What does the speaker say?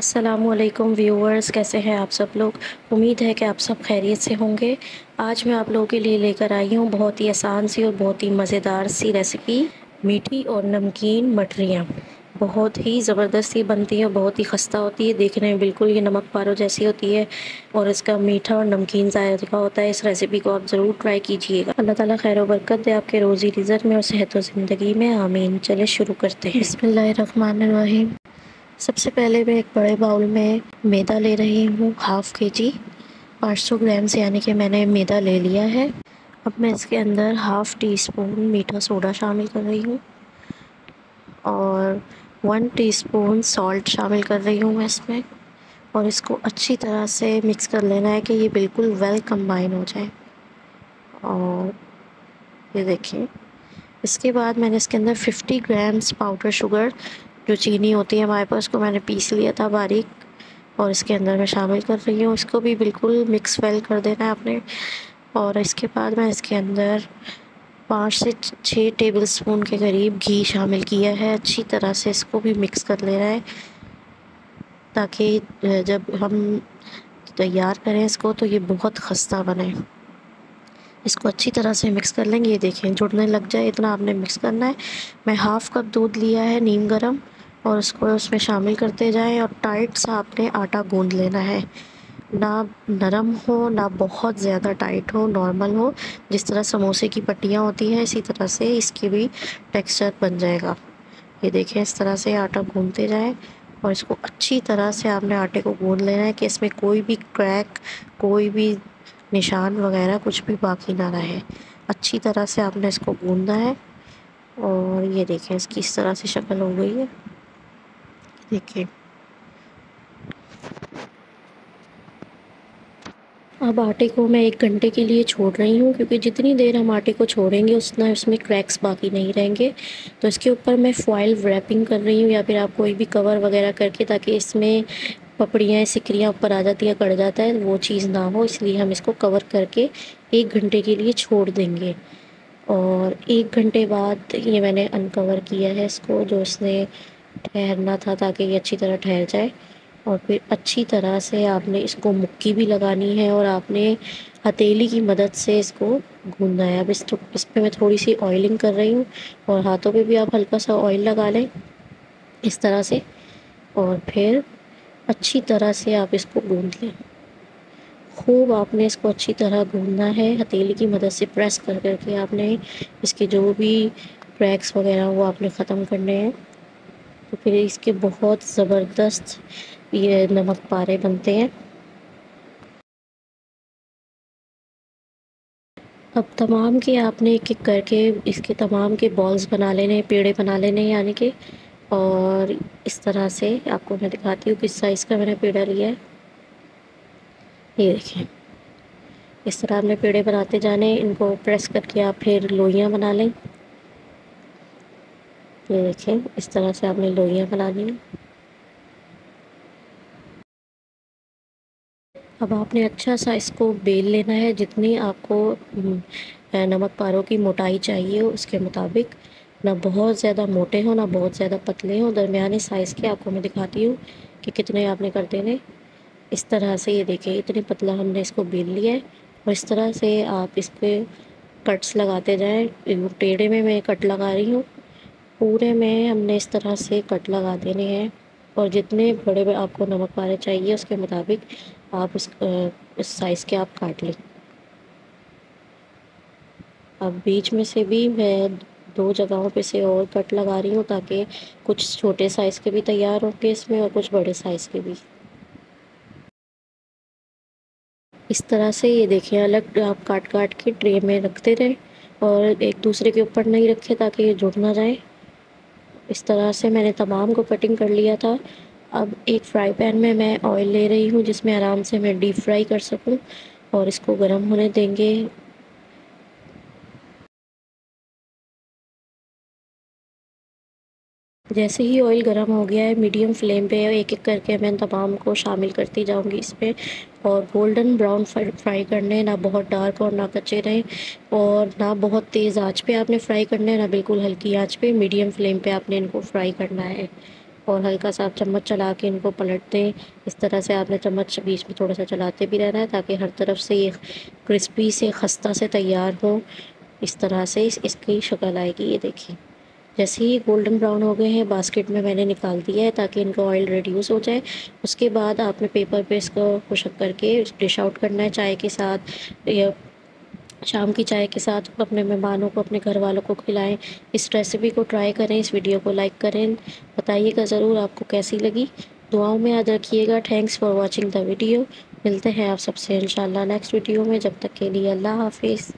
असलकुम व्यूवर्स कैसे हैं आप सब लोग? उम्मीद है कि आप सब खैरियत से होंगे। आज मैं आप लोगों के लिए लेकर आई हूँ बहुत ही आसान सी और बहुत ही मज़ेदार सी रेसिपी मीठी और नमकीन मटरियाँ। बहुत ही ज़बरदस्त बनती है, बहुत ही खस्ता होती है। देखने में बिल्कुल ये नमक पारो जैसी होती है और इसका मीठा और नमकीन जायका होता है। इस रेसिपी को आप ज़रूर ट्राई कीजिएगा। अल्लाह ताला खैर बरकत दे आपके रोज़ी रिज़त में और सेहत व ज़िंदगी में। आमीन। चले शुरू करते हैं। बसमीम सबसे पहले मैं एक बड़े बाउल में मैदा ले रही हूँ हाफ़ के जी पाँच सौ ग्राम से यानी कि मैंने मैदा ले लिया है। अब मैं इसके अंदर हाफ़ टी स्पून मीठा सोडा शामिल कर रही हूँ और वन टीस्पून सॉल्ट शामिल कर रही हूँ मैं इसमें। और इसको अच्छी तरह से मिक्स कर लेना है कि ये बिल्कुल वेल कम्बाइन हो जाए। और ये देखिए, इसके बाद मैंने इसके अंदर 50 ग्राम्स पाउडर शुगर जो चीनी होती है हमारे पास, उसको मैंने पीस लिया था बारीक और इसके अंदर मैं शामिल कर रही हूँ। इसको भी बिल्कुल मिक्स वेल कर देना है आपने। और इसके बाद मैं इसके अंदर पाँच से छः टेबल स्पून के करीब घी शामिल किया है। अच्छी तरह से इसको भी मिक्स कर लेना है ताकि जब हम तैयार करें इसको तो ये बहुत खस्ता बने। इसको अच्छी तरह से मिक्स कर लेंगे। ये देखें, जुड़ने लग जाए, इतना आपने मिक्स करना है। मैं हाफ़ कप दूध लिया है नीम गरम। और उसको उसमें शामिल करते जाएँ और टाइट सा आपने आटा गूंद लेना है। ना नरम हो, ना बहुत ज़्यादा टाइट हो नॉर्मल हो। जिस तरह समोसे की पट्टियाँ होती हैं, इसी तरह से इसकी भी टेक्सचर बन जाएगा। ये देखें इस तरह से आटा गूंदते जाएँ और इसको अच्छी तरह से आपने आटे को गूंद लेना है कि इसमें कोई भी क्रैक, कोई भी निशान वगैरह कुछ भी बाकी ना रहे। अच्छी तरह से आपने इसको गूंदना है और ये देखें, इसकी इस तरह से शक्ल हो गई है। देखिए। अब आटे को मैं एक घंटे के लिए छोड़ रही हूँ, क्योंकि जितनी देर हम आटे को छोड़ेंगे, उतना उसमें क्रैक्स बाकी नहीं रहेंगे। तो इसके ऊपर मैं फॉइल रैपिंग कर रही हूँ, या फिर आप कोई भी कवर वगैरह करके, ताकि इसमें पपड़ियाँ सिकरियाँ ऊपर आ जाती हैं कट जाता है, वो चीज़ ना हो, इसलिए हम इसको कवर करके एक घंटे के लिए छोड़ देंगे। और एक घंटे बाद ये मैंने अनकवर किया है इसको, जो इसने ठहरना था ताकि ये अच्छी तरह ठहर जाए। और फिर अच्छी तरह से आपने इसको मुक्की भी लगानी है और आपने हथेली की मदद से इसको गूंदना है। अब इस तो, इस पर मैं थोड़ी सी ऑयलिंग कर रही हूँ और हाथों पे भी आप हल्का सा ऑयल लगा लें इस तरह से। और फिर अच्छी तरह से आप इसको गूंद लें। खूब आपने इसको अच्छी तरह गूंदना है। हथेली की मदद से प्रेस कर करके आपने इसके जो भी क्रैक्स वगैरह वो आपने ख़त्म करने हैं। तो फिर इसके बहुत ज़बरदस्त ये नमक पारे बनते हैं। अब तमाम के आपने एक एक करके इसके तमाम के बॉल्स बना लेने, पेड़े बना लेने यानी कि, और इस तरह से आपको मैं दिखाती हूँ किस साइज़ का मैंने पेड़ा लिया है। ये देखिए, इस तरह आपने पेड़े बनाते जाने, इनको प्रेस करके आप फिर लोइयाँ बना लें। ये देखें इस तरह से आपने लोइयाँ बना ली अब आपने अच्छा सा इसको बेल लेना है जितनी आपको हम्म, नमक पारों की मोटाई चाहिए उसके मुताबिक। ना बहुत ज़्यादा मोटे हो ना बहुत ज़्यादा पतले हो। दरमियाने साइज़ के आपको मैं दिखाती हूँ कि कितने आपने कर देने। इस तरह से ये देखें इतने पतला हमने इसको बेल लिया है। और इस तरह से आप इस पर कट्स लगाते जाएँ। टेढ़े में मैं कट लगा रही हूँ। पूरे में हमने इस तरह से कट लगा देने हैं और जितने बड़े बड़े आपको नमक पारे चाहिए उसके मुताबिक आप उस इस साइज़ के आप काट लें। अब बीच में से भी मैं दो जगहों पे से और कट लगा रही हूँ ताकि कुछ छोटे साइज़ के भी तैयार होंगे इसमें और कुछ बड़े साइज़ के भी। इस तरह से ये देखिए अलग आप काट काट के ट्रे में रखते रहें और एक दूसरे के ऊपर नहीं रखें ताकि ये जुड़ ना जाए। इस तरह से मैंने तमाम को कटिंग कर लिया था। अब एक फ्राई पैन में मैं ऑयल ले रही हूँ, जिसमें आराम से मैं डीप फ्राई कर सकूँ और इसको गर्म होने देंगे। जैसे ही ऑयल गर्म हो गया है, मीडियम फ्लेम पे एक एक करके मैं तमाम को शामिल करती जाऊँगी इस पर और गोल्डन ब्राउन फ्राई करने ना बहुत डार्क और ना कच्चे रहें और ना बहुत तेज़ आँच पे आपने फ्राई करना है ना बिल्कुल हल्की आँच पे मीडियम फ्लेम पे आपने इनको फ्राई करना है। और हल्का सा आप चम्मच चला के इनको पलट दें। इस तरह से आपने चम्मच बीच में थोड़ा सा चलाते भी रहना है ताकि हर तरफ़ से ये क्रिस्पी से खस्ता से तैयार हो। इस तरह से इस, इसकी शक्ल आएगी ये देखिए। जैसे ही गोल्डन ब्राउन हो गए हैं, बास्केट में मैंने निकाल दिया है ताकि इनका ऑयल रिड्यूस हो जाए। उसके बाद आपने पेपर पे इसको खुशक करके डिश आउट करना है चाय के साथ, या शाम की चाय के साथ अपने मेहमानों को, अपने घर वालों को खिलाएँ। इस रेसिपी को ट्राई करें, इस वीडियो को लाइक करें। बताइएगा ज़रूर आपको कैसी लगी। दुआओं में याद रखिएगा। Thanks for watching the video मिलते हैं आप सबसे, इंशाल्लाह नेक्स्ट वीडियो में। जब तक के लिए अल्लाह हाफिज़।